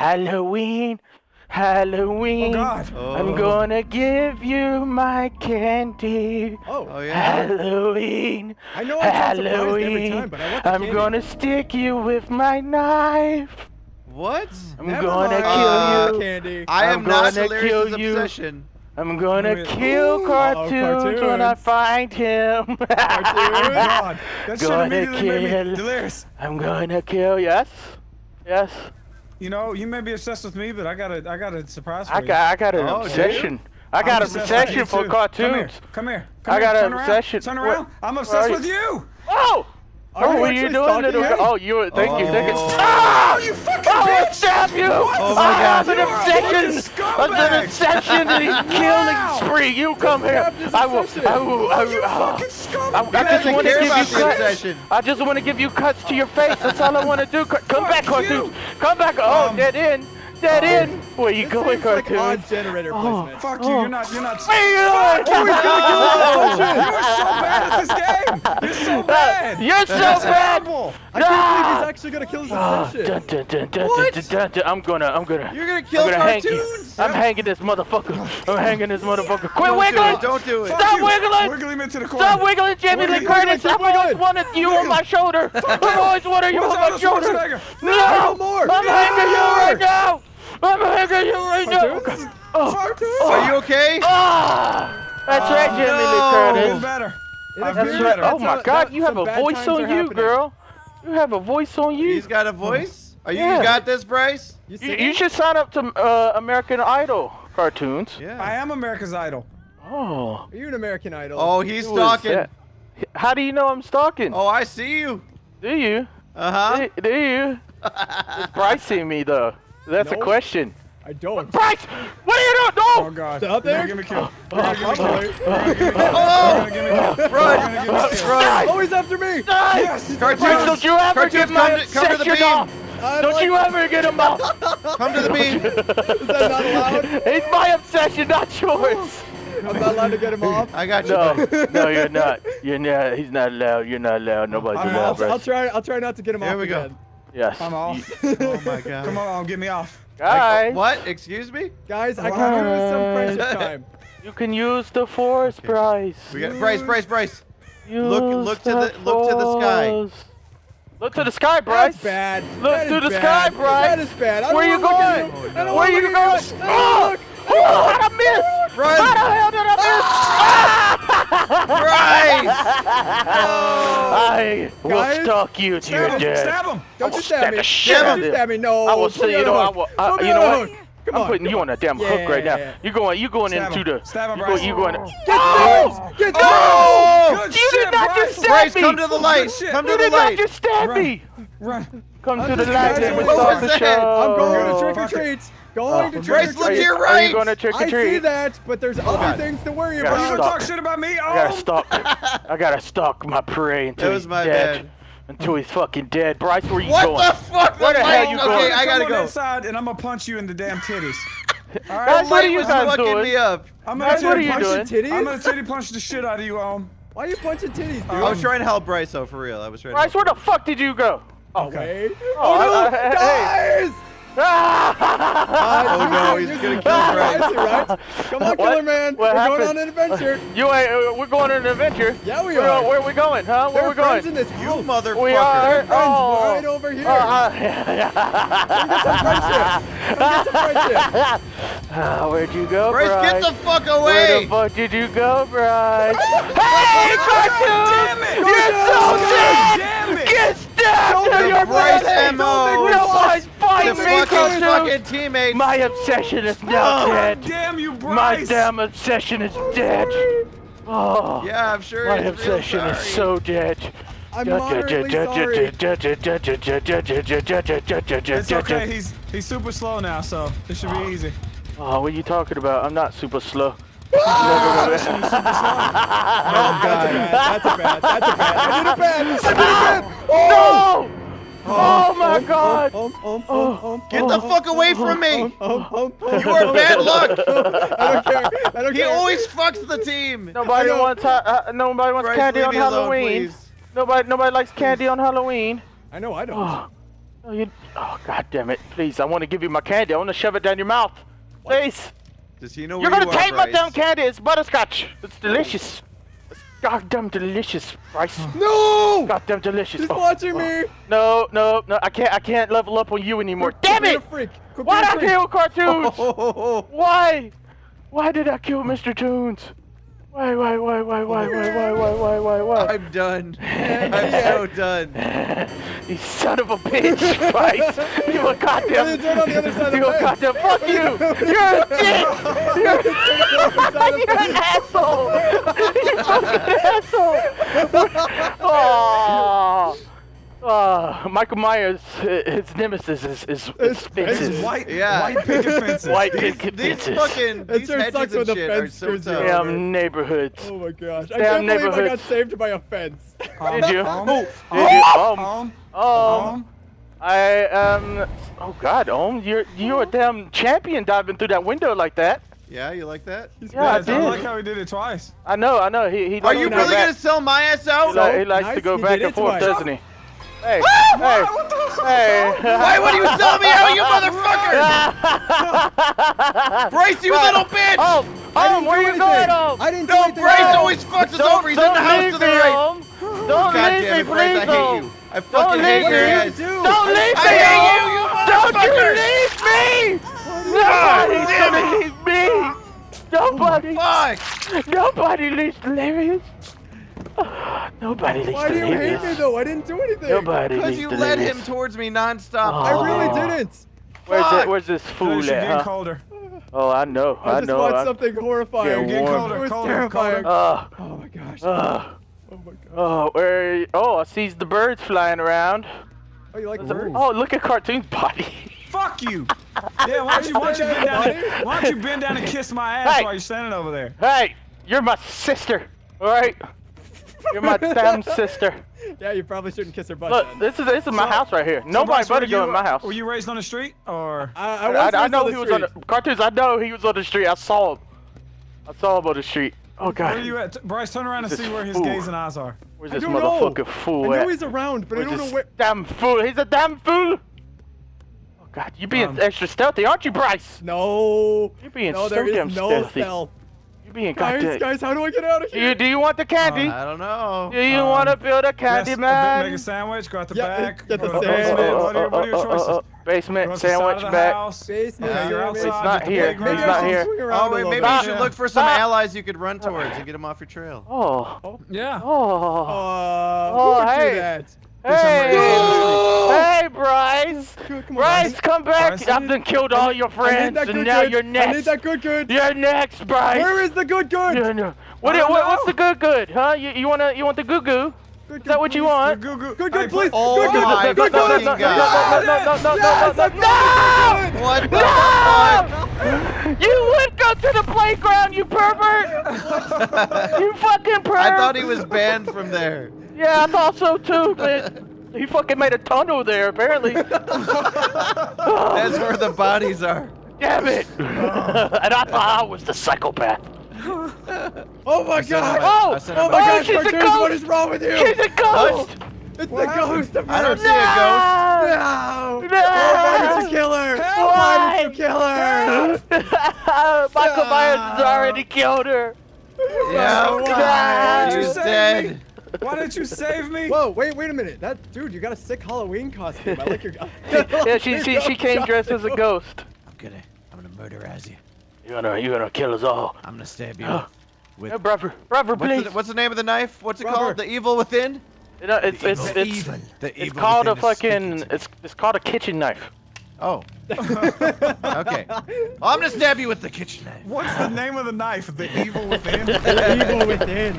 Halloween, Halloween. Oh God. I'm gonna give you my candy. Oh, Oh yeah. Halloween, I know I sound surprised every Halloween. time, but I want the I'm candy. gonna stick you with my knife. What? I'm Never gonna mind. kill Uh, you. candy. I I'm not gonna Delirious' kill you. obsession. I'm gonna Wait. kill Ooh. cartoons, when I find him. Oh God. That should Gonna immediately made me delirious. I'm gonna kill. Yes, yes. You know, you may be obsessed with me, but I got a, I got a surprise for I you. got, I got an Oh, do you? obsession. I I'm got an obsession for cartoons. Come here. Come here. Come I here. got an Turn around. obsession. Turn What- around. I'm obsessed are with you. Oh! Are oh, what are you doing, little me? Oh, you were. Thank you. Thank you. Oh. Ah! Oh, you fucking I will bitch! Stab you! Oh my I have an You are a obsession! An obsession to Wow. killing spree! You come here! Grab this I will. I will. I You will. ah. fucking scumbag! I, I just want to give you cuts. obsession. I just want to give you cuts to your face. That's all I want to do. Come Fuck back, you. cartoons. Come back. Oh, Um, dead end. Dead end. Where you This going, seems like cartoons? odd generator Oh. Fuck you. You're not. You're not. Where you going? You are so bad at this game. You're so bad. You're so That's bad. terrible. I can't believe Ah! he's actually gonna kill his Oh, obsession. dun, dun, dun, dun, What? dun, dun, dun. I'm gonna, I'm gonna, You're gonna I'm kill gonna hang you. I'm hanging this motherfucker. I'm hanging this motherfucker. Quit Don't do wiggling! it. Don't do it. Stop you. wiggling! Wiggle him into the corner. Stop wiggling, Jamie Lee Curtis! I've always wanted you on my shoulder. I've always wanted you on my shoulder. No. I'm hanging you right now. I'm hanging you right now. Oh, Fuck Are you okay? ah, that's right, Jamie no. Lee Curtis. been better. It I've That's been appears right. better. Oh my a- God, you have a voice on you, happening. girl. You have a voice on you. He's got a voice. Are you? Yeah. You got this, Bryce? You, You, you should sign up to uh, American Idol cartoons. Yeah. I am America's Idol. Oh. You're you an American Idol? Oh, he's who is stalking. How do you know I'm stalking? Oh, I see you. Do you? Uh huh. Do, do you? Is Bryce see me though? That's Nope. a question. I don't. Bryce, what are you doing? No! Oh No! God. Stop there. gonna get me. Oh, you're oh! Run! gonna get me killed. Run! Oh, he's after me. Die! Yes. Cartoons. Bryce, don't you ever Cartoons, get my come to- come to the obsession beam. off! I Don't like- you ever get him off! Come to the beam. Is that not allowed? He's my obsession, not yours! I'm not allowed to get him off. I got you. No, no, you're not. You're not. He's not allowed. You're not allowed. Nobody's I'm allowed, off. I'll try. I'll try not to get him Here off we go. Again. Yes. I'm off. Oh my god. Come on, get me off. Guys, What? Excuse me? Guys, I can use some friendship time. you can use the force, Bryce. We got Bryce. Bryce. Bryce. Use look to the- look to the sky. force. Look to the sky, Bryce. That's bad. Look That is to the bad. sky, Bryce. That is bad. I Where don't you wanna look at going? you. I Where wanna you look going? Oh! Oh, I miss? Run. How the hell did I miss? Bryce. I will Guys, stalk you to Stab your him. death. Stab him. Don't you stab stab the me. shit Don't you stab me. No. I will say, you know, the I hook. will. Uh, you know on what? Come I'm on. putting you on a damn hook right now. Yeah. You going? you're going Stab into him. the? Stab him, you Bryce. going? You going? Get Oh! stabs. Get Oh! Good You did not just stab Bryce, me. come to the light. shit. Come You to the did not just stab Run. me. Run. Come I'm to the light and casually- start the show. I'm going to trick or Fuck treat. Going to Oh. trick or look treat. to your Are you going to trick or treat? I see that, but there's other God. things to worry Yeah. Are you about. gonna talk shit about me? Oh. I gotta stalk. I gotta stalk my prey until That was he's my dead. bad. Until he's fucking dead. Bryce, where you What going? the fuck? Where the hell light- you Okay, going? I gotta Come go. inside, and I'm gonna punch you in the damn titties. All right. Guys, what are Light you was guys fucking doing? me up. I'm gonna Guys, what are you punch doing? Titties? I'm gonna titty punch the shit out of you, um. Why are you punching titties, dude? I was trying to help Bryce though, for real. I was trying. Bryce, to where the fuck did you go? Okay. Wait. Oh, Oh, no! I- I- hey. Guys! Ah! Oh, no, he's gonna kill see Bryce. Bryce, right? Come on, What? Killer Man. What We're happened? going on an adventure. You ain't. Uh, we're going on an adventure. Yeah, we are. where are we going, huh? Where are we going? in this You house. motherfucker. We are. Friends Oh. right over here. Uh, uh, Get some friendship. Get some friendship. Ah, where'd you go, Bryce, Bryce? get the fuck away. Where the fuck did you go, Bryce? hey, cartoon! damn it! You're so God dead! damn it! Get stabbed Don't your Bryce brother! MO. Nobody's The fucking fucking teammates. My obsession is now Oh, dead. Damn you, My damn obsession is dead. Oh, Yeah, I'm sure. my he's real obsession is so dead. I'm moderately sorry. It's okay. He's he's super slow now, so it should be easy. Oh, what are you talking about? I'm not super slow. Oh, that's a bad. That's a bad. That's a bad. I did a bad. I did a bad. No! Oh my god! Um, um, um, um, Get the fuck away from me! You are bad luck. I don't care. I don't He care. always fucks the team. Nobody wants ha- uh, nobody wants Bryce, candy on me alone, Halloween. Nobody nobody likes candy on Halloween. I know. I don't. Oh, No, you. Oh God damn it! Please, I want to give you my candy. I want to shove it down your mouth. Please. Does he know You're where gonna you are, take my Bryce? damn candy. It's butterscotch. It's delicious. It's goddamn delicious, Bryce. No! Goddamn delicious. He's Oh, watching oh. me! No, no, no. I can't. I can't level up on you anymore. Damn Quit being it! freak! Quit Why did a I freak. kill cartoons? Oh, oh, oh, Why? Why did I kill Mr. Tunes? Why, why, why, why, why, why, why, why, why, why, oh. why? I'm done. I'm so done. You son of a bitch, Bryce! You a goddamn. It's on the other side You a goddamn. Fuck you! You're a dick! You're, you're an asshole! You! Oh, oh, Michael Myers, uh, his nemesis is, is, is fences. fences. White, Yeah. white picket fences. White These, picket these fences. fucking these sure hedges and the shit are so screws tough. over. Damn neighborhoods. Oh my gosh. I can't believe I got saved by a fence. Um, Did you? Um, Did you? Um, um, um, um, I um. Oh God, Ohm, you're you're a damn champion diving through that window like that. Yeah, you like that? Yeah, I yes, I did. like how he did it twice. I know, I know. He he. Are you to go really gonna sell my ass He, out? li- he likes nice, to go he back and forth, twice. doesn't he? Hey, hey, hey! Why would you sell me out, you motherfucker? Bryce, you little bitch! Oh, I oh, didn't where do you anything. going, Ohm? I didn't do no, anything Bryce always fucks us over. He's in the house to the right. Ohm. Don't God leave damn me, it, Bryce, I please, hate you. I fucking leave hate me. you What guys. did I do? Don't leave I me, hate Ohm. you, you Don't you leave me! Nobody's damn gonna leave me! Nobody! Fuck! Nobody leaves Delirious! Nobody leaves Why do you hate me though? I didn't do anything. Nobody Because leaves you led him towards me nonstop. Oh. I really didn't. Where's Fuck. it? Where's this It's fool at? Huh? colder. Oh, I know. I, I just know. watched I- something horrifying. Yeah, getting warm. colder, It was colder, terrifying. colder. Uh, Oh my gosh. uh, oh my god. oh, where? Oh, I sees the birds flying around. Oh, you like There's a- birds? Oh, look at cartoon's body. Fuck you. Yeah, why don't you, why don't you bend down? And, why don't you bend down and kiss my ass Hey. while you're standing over there? hey, you're my sister. All right. You're my damn sister. Yeah, you probably shouldn't kiss her butt. Look, then. this is this is my So- house right here. So, Nobody Bryce, better were go in my house. Were you raised on the street or? I, I, I, was I, raised know on he the was on the street. cartoons. I know he was on the street. I saw him. I saw him on the street. Oh God. Where are you at? Bryce, turn around and see where his fool. and eyes are. Where's I this don't know. motherfucking fool I at? know he's around, but I don't know this where. damn fool? He's a damn fool. Oh God, you're being Um, extra stealthy, aren't you, Bryce? No. You're being no, so there is damn no stealthy. stealth. You being Guys, goddamn. guys, how do I get out of Do here? you do you want the candy? I don't know. do you um, want to build a candy Yes, man? Make a sandwich. Go out the Yeah, back. get the sandwich. basement. What are your, what are your choices? uh, basement Go to the side sandwich back. house. Basement. Yeah, Okay, you're sandwich. outside. It's not here. playground. It's not here. Oh wait, maybe you should look for some allies you could run towards and get them off your trail. Oh. Yeah. Oh. Uh, Oh, who would hey. Do that? Hey. No! Hey, Bryce. Come on, Bryce, come back. Bryce, I've done killed all your friends, and good now good. you're I need next. that good good. You're next, Bryce. Where is the good good? Yeah, no. What, I what, what's the good good, huh? You, you wanna you want the goo goo? Good, Is that what you please. want? Good, good, Good Hey, good, please. Oh good good. my good no, no, good. no, fucking no, God. no, no, no, no, Yes, no, I'm no, no, good. What the no! fuck? You would go to the playground, you pervert! you fucking pervert! I thought he was banned from there. Yeah, I thought so too, but he fucking made a tunnel there, apparently. That's where the bodies are. Damn it! and I thought I was the psychopath. Oh my god. Oh! Oh him my back. gosh, she's a cartoons, what ghost! is wrong with you? She's a ghost! It's What the ghost of I don't Earth. see a ghost. No! No! Oh, why did you kill her? Why did you kill her? Michael Myers has already killed her. Yeah. Why? God. She's You saved dead. me. Why didn't you save me? Whoa, wait, wait a minute. That dude, you got a sick Halloween costume. I like your. Yeah, she she she came dressed as a ghost. I'm gonna, I'm gonna murder Azzy. You're gonna you're gonna kill us all. I'm gonna stab you. With Yeah, brother, brother, what's please. the, what's the name of the knife? What's it Rubber. called? The evil within. You know, it's it's The it's evil. The it's called a fucking it's it's called a kitchen knife. Oh. okay. Well, I'm gonna stab you with the kitchen knife. What's the name of the knife? The evil within. The Evil within.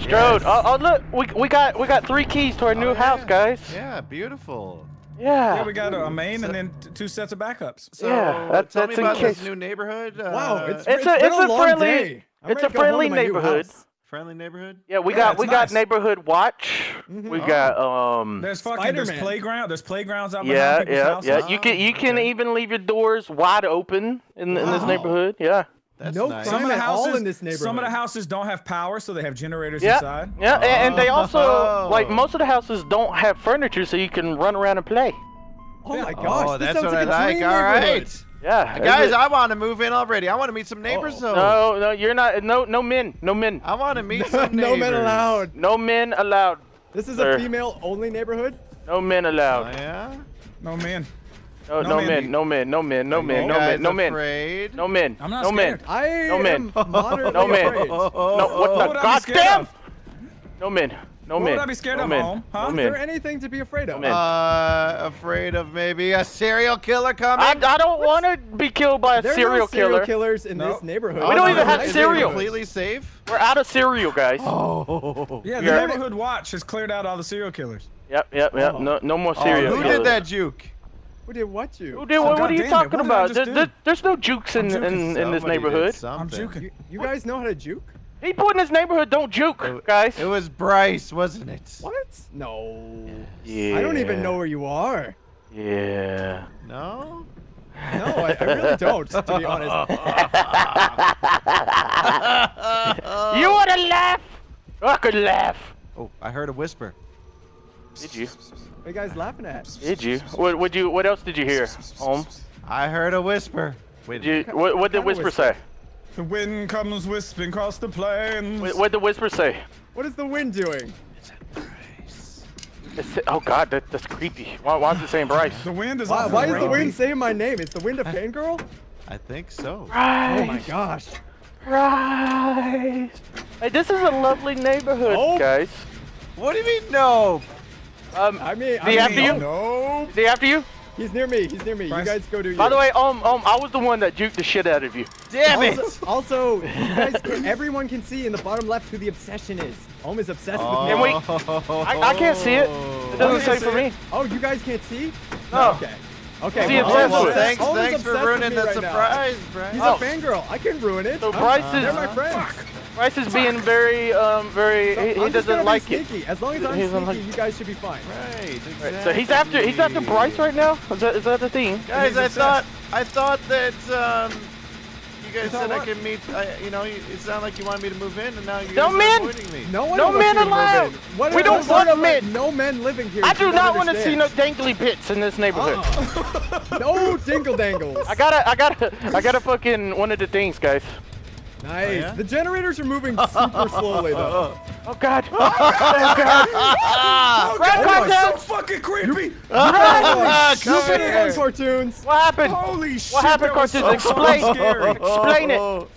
Strode. Oh, oh look, we we got we got three keys to our new Oh, house, yeah. guys. Yeah, beautiful. Yeah. Yeah, we got a, a main and then two sets of backups. So, Yeah, that- tell that's me in about this case- new neighborhood. Uh, Wow, it's It's it's a- it's a, a long friendly- day. It's a to go home friendly to my new neighborhood. friendly neighborhood. Yeah, we Yeah, got it's we got neighborhood watch. Mhm. We Oh. got um. There's fucking there's playground. There's playgrounds out Yeah, behind people's yeah, houses. yeah. You can you can okay. even leave your doors wide open in in this neighborhood. Yeah. That's No nice. Some of the at all houses, in this some of the houses don't have power, so they have generators Yeah. inside. Yeah, and, and they also Oh. like most of the houses don't have furniture, so you can run around and play. Oh my gosh, oh, this that's sounds what like a like. dream neighborhood. right. Yeah. Guys, it- I want to move in already. I want to meet some oh, neighbors, Oh. though. no, no, you're not. No, no men. No men. I want to meet some neighbors. no men allowed. No men allowed. This is Sir. a female-only neighborhood. No men Oh, allowed. yeah? No man. No, No no men. men. No men. No men. No Are men. you No guys men. No men. afraid? No men. I'm not No men. scared. I No men. am moderately No men. afraid. No. What What would the I be scared goddamn? of? No men. No men. What men. would I be scared no of, men. Home? Huh? No Is men. there anything to be afraid of? men. Uh, afraid of maybe a serial killer coming? I, I don't want to be killed by a There are serial no serial killer. killers in No. this neighborhood. We don't This even is a have nice Is it cereal. neighborhood. completely safe? We're out of cereal, guys. Oh. Yeah, the You're- neighborhood watch has cleared out all the serial killers. Yep, yep, yep. Oh. No, no more Oh, serial who killers. did that juke? Who did what you? Who did? Oh, what, what are you goddamn it, talking what did I about? There- there- there's no jukes in, in, in this neighborhood. I'm something. juking. You, you guys know how to juke? People in this neighborhood don't juke, guys. It was Bryce, wasn't it? What? No. Yeah. I don't even know where you are. Yeah. No? No, I, I really don't, to be honest. You wanna laugh? I could laugh. Oh, I heard a whisper. Did you? What are you guys laughing at? Did you? What? Would you? What else did you hear, Holmes? I heard a whisper. Wait, Did you? What, what did kinda Whisper whisper? say? The wind comes whispering across the plains. What, what did Whisper say? What is the wind doing? It's, oh God, that, that's creepy. Why, why is it saying Bryce? The wind is Why, why is the wind saying my name? Is the wind a fangirl? I think so. Bryce. Oh my gosh. Bryce. Hey, this is a lovely neighborhood, Oh. guys. What do you mean, no? Um, I mean, Is he I after mean, you? No. is he after you? He's near me. He's near me. You guys go do By you. the way, um, um, I was the one that juked the shit out of you. Damn it! Also, also, you guys, can, everyone can see in the bottom left who the obsession is. Home is obsessed with me. Can we- I, I can't see it. It doesn't can't say for see me. Oh, you guys can't see? No. Okay. Okay. See, well, obsessed Home is with well, it. thanks, Home thanks for ruining the right now. surprise, Bryce. He's Oh. a fangirl. I can ruin it. So Bryce is They're my friends. Bryce is being very, um, very. So he, he I'm just gonna doesn't be like it. As long as I'm He's sneaky, unlucky. you guys should be fine. Right, exactly. Right, so he's after he's after Bryce right now. Is that is that the thing? Guys, I obsessed. thought I thought that um, you guys thought said I what? could meet. I, you know, you- it sounded like you wanted me to move in, and now you No guys are men! avoiding me. No one No men you allowed. What We don't what sort want of, like, men. No men living here. I do do not want to see no dangly bits in this neighborhood. Uh-uh. no dingle dangles. I gotta, I gotta, I gotta fucking one of the things, guys. Nice. yeah? The generators are moving super slowly though. Oh God! Oh God! Ah! Red Oh my cartel! So fucking creepy. You come put it cartoons. What happened? Holy shit. What happened, that cartoons? so Explain. Scary. Explain it.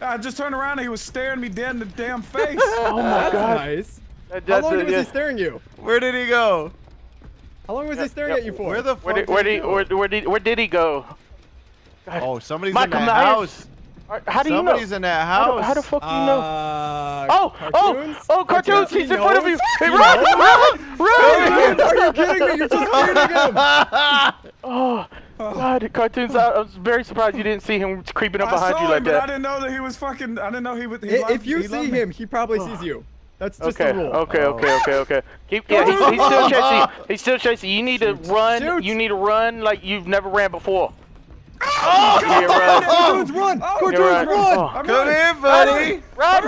I just turned around and he was staring me dead in the damn face. Oh my That's God! nice. That- How long that- was yeah. he staring you? Where did he go? How long was he staring yeah, at you for? Where the fuck Where did, where did he go? where, where did, where did he go? God. Oh, somebody's Michael in that Myers. house. Are- How do you know? Somebody's in that How, house. how the fuck do you know? Uh, Oh, cartoons? oh, oh, cartoons! He He's in front of you! Hey, He run, run, run! Dude, are you kidding me? You're just shooting him. Oh, God, cartoons! I, I was very surprised you didn't see him creeping up I behind saw you him, like but I that. didn't know that he was fucking. I didn't know he would. He I- loved- If you he see loved me. him, he probably sees you. That's just Okay, the rule. okay, okay, okay, okay. Keep, yeah, he's, he's still chasing you. He's still chasing you. You need to run. Shoot. You need to run like you've never ran before. Oh, Yeah, run. Cartoons run! Oh, Cartoons You're right. run! Oh. I'm Come here, buddy. I'm Run,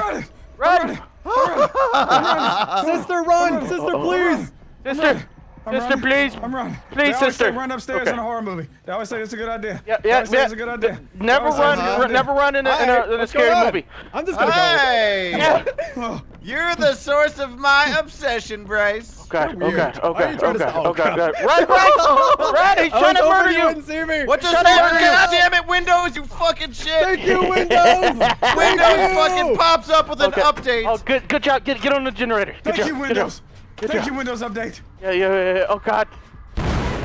run, Sister, run! Sister, please! sister, I'm sister, running. please. I'm running. Please, they sister. Say run upstairs Okay. in a horror movie. They always say it's a good idea. Yeah, They yeah, yeah. it's a good idea. Never run, it's a good run idea. never run in a, in a, in a scary movie. I'm just gonna go. Hey! Yeah. Oh. You're the source of my obsession, Bryce. God, You're oh weird. God, oh Why are you God, trying oh! He's trying to murder you you. wouldn't see me. What just Shut up. happened? God damn it, Windows, you fucking shit. Thank you, Windows! Windows you. fucking pops up with an Okay. update. Oh, good, good job. Get, get on the generator. Good Thank job. you, good job. Windows. Good Thank job. you, Windows Update. Yeah, yeah, yeah, yeah. Oh God.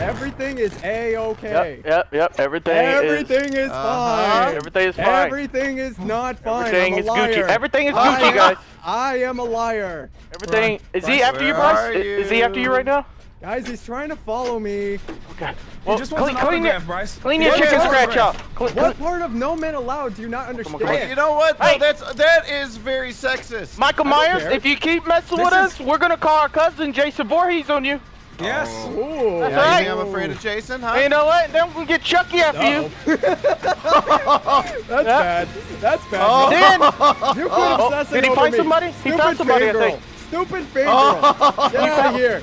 Everything is a-okay. Yep, yep, yep. Everything, Everything is, Uh-huh. fine. Everything is fine. Everything is not fine. Everything I'm is a liar. Gucci. Everything is I Gucci, guys. I am a liar. Everything. Run. Is he after you, where Bryce? are Is, is he after you you? right now? Guys, he's trying to follow me. Okay. He just wants clean, an clean your, autograph, Bryce. clean your wants chicken scratch autograph. off. Clean, What clean. part of no men allowed do you not understand? come on. You know what? Hey. No, that's that is very sexist. Michael Myers, if you keep messing This with is- us, we're gonna call our cousin Jason Voorhees on you. Yes. Oh. Ooh. That's yeah, right. you think I'm afraid of Jason, huh? And you know what? Then we'll get Chucky after you. That's Yeah. bad. That's bad. Oh. Then, You quit Oh, obsessing did he over find me. somebody? He Stupid found somebody, I fangirl. think. Stupid fangirl. Oh. Get out of here.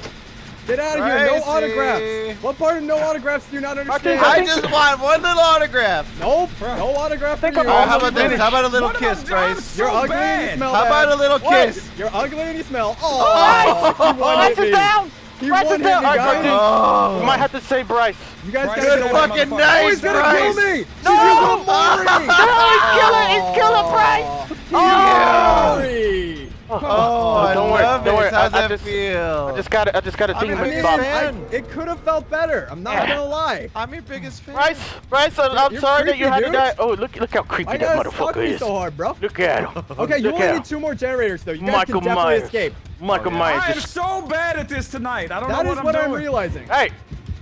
Get out of here. No autographs. What part of no autographs do you not understand? I just want one little autograph. Nope. No autograph for think you. Oh, how about this? How about a little What kiss, about- Bryce? so You're ugly and you smell How bad. about a little What? kiss? You're ugly and you smell. Bryce! Oh, you Bryce one is down! He Bryce is one hit down! me, Alright, Oh. You might have to say Bryce. You guys Bryce, good fucking fucking motherfucker. nice, Oh, he's gonna Bryce. kill me. No! She's using Mori. No, he's killing! He's killing Bryce! Oh! Mori. Oh, I Don't worry, love don't it. worry, How's I- I that just- feel? I just got it. I just got a I'm team your I in mean, the biggest fan. it could have felt better. I'm not gonna lie. I'm your biggest fan. Bryce, Bryce, I'm, I'm You're sorry that creepy, you had to die. Oh, look, look how creepy Why that gotta stalk motherfucker me is. so hard, bro? Look at him. Okay, you look only need two more generators, though. You guys Michael can definitely Myers. escape. Michael Oh, yeah. Myers I am so bad at this tonight. I don't That know what, what I'm doing. That is what I'm realizing. Hey,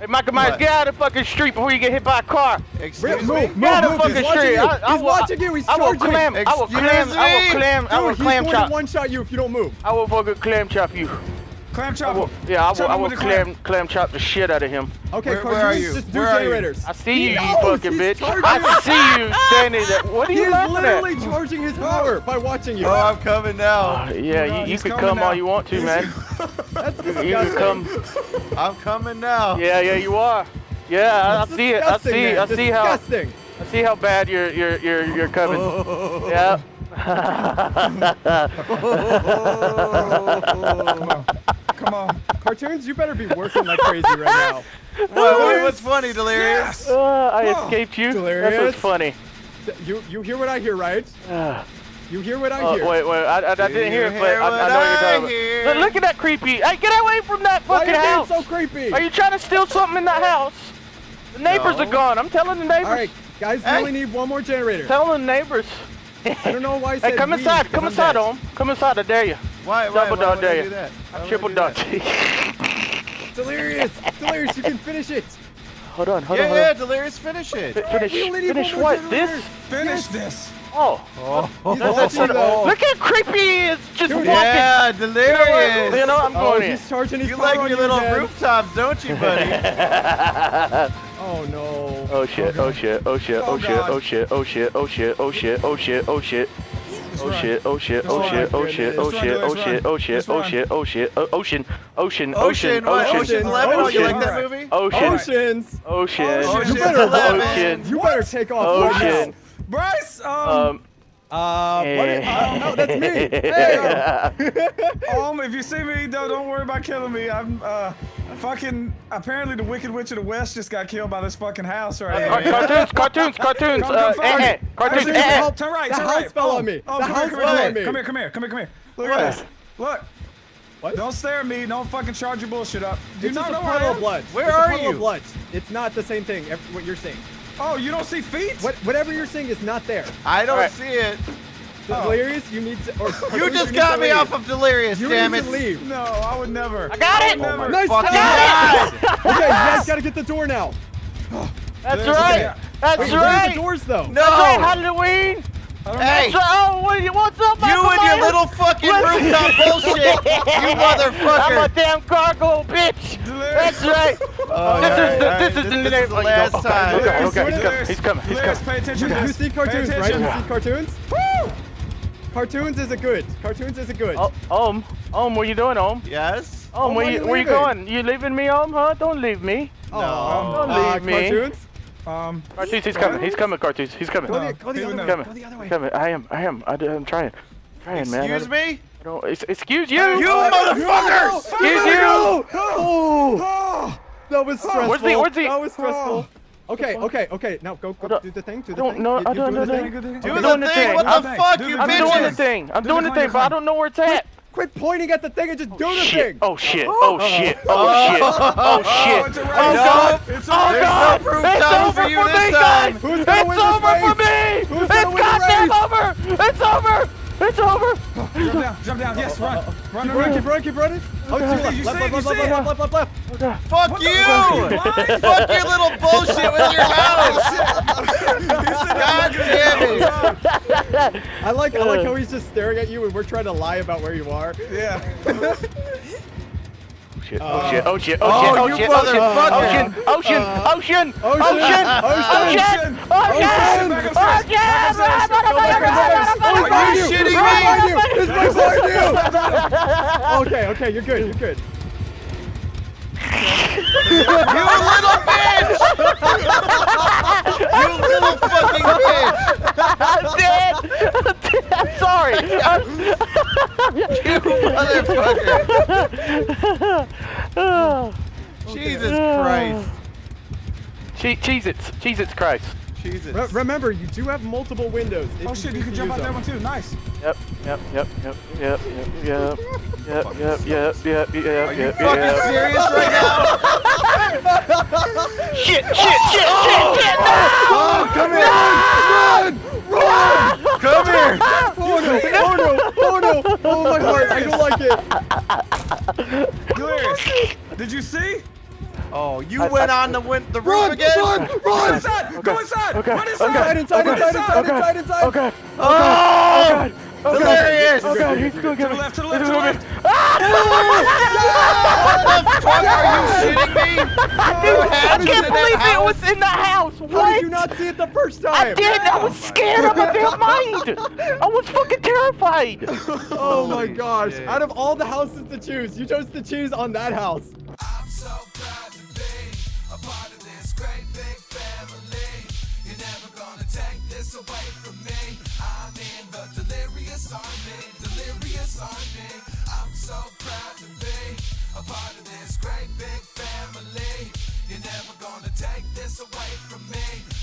hey, Michael Myers, What? get out of the fucking street before you get hit by a car. Excuse Move, me? move, Get out of the He's fucking watching street. I, I He's will, watching you. He's I will clam. I will Excuse clam. I will me? clam. I Dude, will he's clam going chop. to one-shot you if you don't move. I will fucking clam chop you. Clam I chop. will, yeah, I will. I will the clam. clam clam chop the shit out of him. Okay, Where- where are you? just do Where are you? generators. I see He you, you fucking bitch. charging I see you standing there. What are He you is laughing literally at? charging his power by watching you. Oh, I'm coming now. Uh, yeah, No, you, you can coming come all you want to, man. That's You can disgusting. come. I'm coming now. Yeah, yeah, you are. Yeah, I, I see it. I see. man. I see how. Disgusting. I see how bad you're you're you're you're coming. Oh. Yeah. Come on. Cartoons, you better be working like crazy right now. What, what- what's funny, Delirious? Yes. Uh, I Whoa. escaped you. That's Delirious. what's funny. You you hear what I hear, right? Uh, You hear what I oh, hear. wait, wait. I, I, I didn't hear you it, but hear I, I what know what you're I talking about. Look, look at that creepy. Hey, get away from that fucking are you being house. so creepy? Are you trying to steal something in that house? The neighbors No. are gone. I'm telling the neighbors. All right, guys, we Hey. only need one more generator. Telling the neighbors. I don't know why I said Hey, come inside. Come inside, dead. Ohm. Come inside. I dare you. Why, why, Double why dog would dare do you. that? Why would Triple do dog. that? Delirious, Delirious, you can finish it. hold on, hold Yeah, on, hold yeah, on. Delirious, finish it. Fi- Finish, we only need finish what? generator. This? Finish this. Oh. Oh, oh. He's That's watching though. Look how creepy he is. Just Dude, walking. yeah, You know what? Delirious. You know, I'm Oh, going in. he's charging his You like on your little again. rooftops, don't you, buddy? Oh no. Oh shit, oh shit, oh shit, oh Oh, shit, oh shit, oh shit, oh shit, oh shit, oh shit, oh shit. Oh, oh, Oh shit, oh shit, oh shit, oh shit, oh run, shit, oh shit, oh shit, oh shit, oh shit, oh, ocean, ocean, Ocean, ocean, ocean, Ocean, Eleven? Oh, you like Ocean. ocean, Oceans. ocean, Ocean. You better, Eleven. ocean, you better take off. Ocean. Bryce, um, Um, Uh, what is, eh. uh, no, that's me. Hey. um, if you see me, don't, don't worry about killing me. I'm, uh, fucking, apparently the Wicked Witch of the West just got killed by this fucking house right Car- here. cartoons, cartoons, cartoons, Come, uh, come, find eh, eh, cartoons, Actually, eh, eh. Turn right, The turn house right. fell oh, on me. Oh, The come house here, fell come here, on me. come here, come here, come here, come here. Look What? at this. Look. What? Don't stare at me. Don't fucking charge your bullshit up. Do It's not just know a where I puddle of am? blood. Where it's a are puddle you? Of blood. It's not the same thing. What you're saying. Oh, you don't see feet? What, whatever you're seeing is not there. I don't Alright. see it. Oh. Delirious, you need to. Or, You just need got me leave. off of Delirious, You damn need it. to leave. No, I would never. I got I it. would never. Nice Fucking job. God. Okay, you guys gotta get the door now. That's There's- right, yeah. that's Wait, where are right. the doors though? No. That's right, No. Halloween. I know. Hey, So, oh, what, you- what's up, you Michael and your little fucking rooftop bullshit. You motherfucker! I'm a damn cargo bitch. That's right. All This right, is the- all right, this is the this is the oh, last don't- time. okay, okay, okay, he's Delirious. He's coming, he's Delirious, coming. pay attention to You see cartoons, pay right? You attention. see cartoons? Woo! Cartoons is a good. Cartoons is a good. Oh, Ohm, Ohm, where you doing, Ohm? Yes? Ohm, Ohm, where why you you where you leaving? going? You leaving me, Ohm? Huh? Don't leave me. Oh, Don't uh, leave me. Cartoons? Um, Cartoons, he's coming. He's coming, Cartoons. He's coming. Go No, the, go the other would way. never. Go the other way. Coming. I am. I am. I, am trying. Trying, man. I Excuse don't- me? I don't, ex- excuse you. You motherfuckers! Excuse you. Oh, oh, that was stressful. Where's the- where's the- That was stressful. Oh. Okay, okay, okay. Now go, go don't- the thing. Do I the don't thing. know- I you don't doing know the the- thing? Do I'm the the thing. thing. What the fuck, you the I'm doing the thing. I'm doing the the thing, but I don't know where it's at. Quit pointing at the thing and just oh, do the shit. thing. Oh shit. Oh shit. Oh shit. Oh Oh, shit. Oh, oh, it's Oh race. god. It's a Oh god. There's no proof It's time over for you for me, time. guys. Who's gonna It's win this over for me. Who's It's gonna win the goddamn over. It's over. It's over. Jump down, jump down. Yes, run. Run, Keep run, running, run. keep running, keep running. Oh, to your left, You left, see it, left, you left, see left, it. left, left, left, left. Oh, Fuck you! fuck, you blind? Fuck your little bullshit with your house! I like, I like how he's just staring at you and we're trying to lie about where you are. Yeah. Oh shit. Uh, Oh shit. Oh shit. Oh shit, oh, shit. Oh you shit. motherfucker. Ocean. Ocean. Ocean. Ocean, Ocean. ocean, Ocean. ocean, Ocean. Oh, you. He's right behind you. Okay, okay, you're good, you're good. You little bitch! You little fucking bitch! I'm dead. I'm dead. I'm sorry. I'm, You motherfucker! Jesus Christ! che- Cheez-Its. Cheez-Its Christ. Jesus. Re- remember, you do have multiple windows. if Oh shit, choose you can jump use out that one too. Nice. Yep, yep, yep, yep, yep, yep, yep, yep, yep, yep, yep, yep, Are you yep, fucking yep. serious right now? Shit, shit, shit, shit, oh! shit, no! Oh, come here! Run! Run! Come here! Oh no! Oh no! Oh no! Oh my heart! I don't like it. Delirious. Did you see? Oh, you I- went I- on the win the roof Run! again? Run! Run! Go Run! inside. Go inside. Okay, Run inside. Inside! Inside! Run Inside! Inside! Inside! Inside! Okay, Oh! oh god, Delirious! oh god, he's gonna To get the me. left. To the He's left. To the gonna left. get me. Ah! What the fuck? Are you shitting me? Dude, I hands in can't that believe it house? was in the house. How What? did you not see it the first time? I did. I was oh scared of my damn mind. I was fucking terrified. Oh my Holy gosh! shit. Out of all the houses to choose, you chose to choose on that house. away from me. I'm in the delirious army, delirious army. I'm so proud to be a part of this great big family. You're never gonna take this away from me.